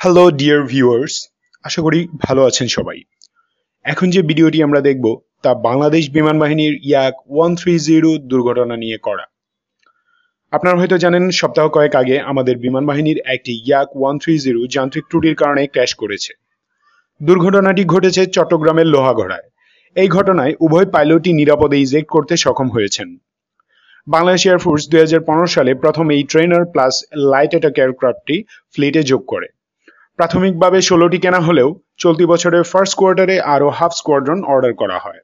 Hello dear viewers আশা করি ভালো আছেন সবাই। এখন যে ভিডিওটি আমরা দেখব, তা বাংলাদেশ বিমান বাহিনীর ইয়াক ওয়ান থ্রি জিরো দুর্ঘটনা নিয়ে করা। আপনারা হয়তো জানেন, সপ্তাহ কয়েক আগে আমাদের বিমান বাহিনীর একটি ইয়াক ওয়ান থ্রি জিরো যান্ত্রিক ত্রুটির কারণে ক্র্যাশ করেছে। দুর্ঘটনাটি ঘটেছে চট্টগ্রামের লোহাগড়ায়। এই ঘটনায় উভয় পাইলটই নিরাপদে ইজেক্ট করতে সক্ষম হয়েছেন। বাংলাদেশ এয়ারফোর্স দুই হাজার পনেরো সালে প্রথম এই ট্রেনার প্লাস লাইট অ্যাটাক এয়ারক্রাফটটি ফ্লিটে যোগ করে। প্রাথমিকভাবে ষোলোটি কেনা হলেও চলতি বছরের ফার্স্ট কোয়ার্টারে আরও হাফ স্কোয়াড্রন অর্ডার করা হয়।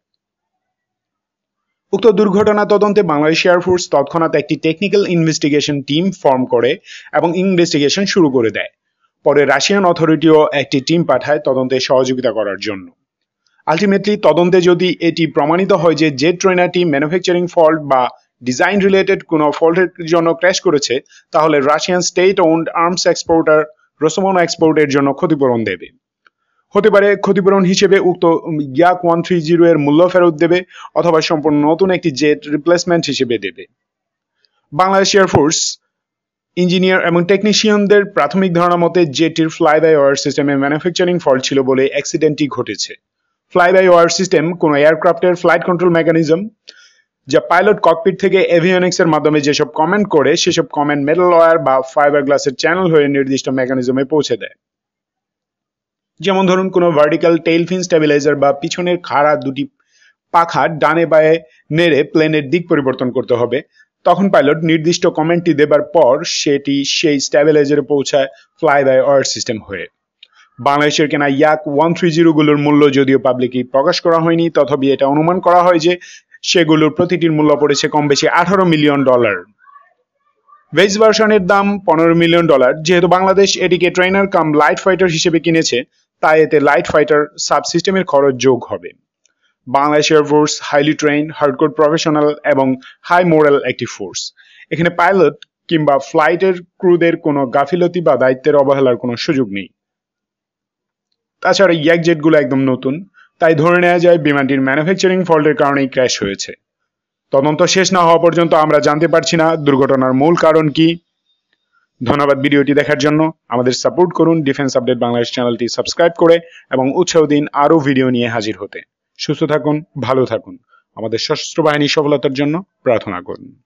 উক্ত দুর্ঘটনা তদন্তে বাংলাদেশ এয়ারফোর্স তৎক্ষণাৎ একটি টেকনিক্যাল ইনভেস্টিগেশন টিম ফর্ম করে এবং ইনভেস্টিগেশন শুরু করে দেয়। পরে রাশিয়ান অথরিটিও একটি টিম পাঠায় তদন্তে সহযোগিতা করার জন্য। আলটিমেটলি তদন্তে যদি এটি প্রমাণিত হয় যে জেট ট্রেনারটি ম্যানুফ্যাকচারিং ফল্ট বা ডিজাইন রিলেটেড কোনো ফল্টের জন্য ক্র্যাশ করেছে, তাহলে Russian state owned arms exporter রসমন এক্সপোর্টের জন্য ক্ষতিপূরণ দেবে। হতে পারে ক্ষতিপূরণ হিসেবে উক্ত ইয়াক ওয়ান থ্রি জিরো এর মূল্য ফেরত দেবে অথবা সম্পূর্ণ নতুন একটি জেট রিপ্লেসমেন্ট হিসেবে দেবে। বাংলাদেশ এয়ারফোর্স ইঞ্জিনিয়ার এবং টেকনিশিয়ানদের প্রাথমিক ধারণা মতে জেটটির ফ্লাই বাই ওয়ার সিস্টেমে ম্যানুফ্যাকচারিং ফল্ট ছিল বলে অ্যাক্সিডেন্টটি ঘটেছে। ফ্লাই বাই ওয়ার সিস্টেম কোনো এয়ারক্রাফটের ফ্লাইট কন্ট্রোল মেকানিজম যা পাইলট ককপিট থেকে এভিয়নিক্স এর মাধ্যমে যেসব কমেন্ট করে, সেসব কমেন্ট মেটাল ওয়্যার বা ফাইবার গ্লাসের চ্যানেল হয়ে নির্দিষ্ট মেকানিজমে পৌঁছে দেয়। যেমন ধরুন, কোনো ভার্টিক্যাল টেইল ফিন স্টেবিলাইজার বা পিছনের খাড়া দুটি পাখা ডানে বায়ে নেড়ে প্লেনের দিক পরিবর্তন করতে হবে। তখন পাইলট নির্দিষ্ট কমেন্টটি দেবার পর সেটি সেই স্ট্যাবিলাইজারে পৌঁছায় ফ্লাই বাই ওয়ার সিস্টেম হয়ে। বাংলাদেশের কেনা ইয়াক ওয়ান থ্রি জিরো গুলোর মূল্য যদিও পাবলিকই প্রকাশ করা হয়নি, তথাপি এটা অনুমান করা হয় যে সেগুলোর প্রতিটির মূল্য পড়েছে কম বেশি আঠারো মিলিয়ন ডলার। ভেজ ভার্সনের দাম পনেরো মিলিয়ন ডলার। যেহেতু বাংলাদেশ এটিকে ট্রেনার কাম লাইট ফাইটার হিসেবে কিনেছে, তাই এতে লাইট ফাইটার সাব সিস্টেমের খরচ যোগ হবে। Bangladesh air force highly train hardcore professional এবং হাই মোরাল একটি ফোর্স এখানে পাইলট কিংবা ফ্লাইটের ক্রুদের কোনো গাফিলতি বা দায়িত্বের অবহেলার কোনো সুযোগ নেই। তাছাড়া ইয়াক জেটগুলো একদম নতুন। তাই ধরে নেওয়া যায়, বিমানটির ম্যানুফ্যাকচারিং ফল্টের কারণেই ক্র্যাশ হয়েছে। তদন্ত শেষ না হওয়া পর্যন্ত আমরা জানতে পারছি না দুর্ঘটনার মূল কারণ কি। ধন্যবাদ ভিডিওটি দেখার জন্য। আমাদের সাপোর্ট করুন ডিফেন্স আপডেট বাংলাদেশ চ্যানেলটি সাবস্ক্রাইব করে এবং উৎসাহ দিন আরও ভিডিও নিয়ে হাজির হতে। সুস্থ থাকুন, ভালো থাকুন। আমাদের সশস্ত্র বাহিনীর সফলতার জন্য প্রার্থনা করুন।